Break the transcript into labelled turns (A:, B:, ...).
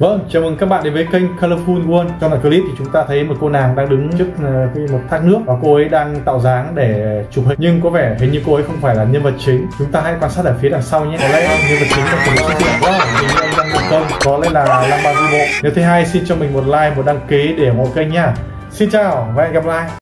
A: Vâng, chào mừng các bạn đến với kênh Colorful World. Trong đoạn clip thì chúng ta thấy một cô nàng đang đứng trước ờ, một thác nước Và cô ấy đang tạo dáng để chụp hình. Nhưng có vẻ hình như cô ấy không phải là nhân vật chính. Chúng ta hãy quan sát ở phía đằng sau nhé. Có lẽ nhân vật chính là cùng xuất hiện đó hình như đang được công Có lẽ là Lăng Ba Bộ. Nếu thấy hay xin cho mình một like, một đăng ký để ủng hộ kênh nha. Xin chào và hẹn gặp lại.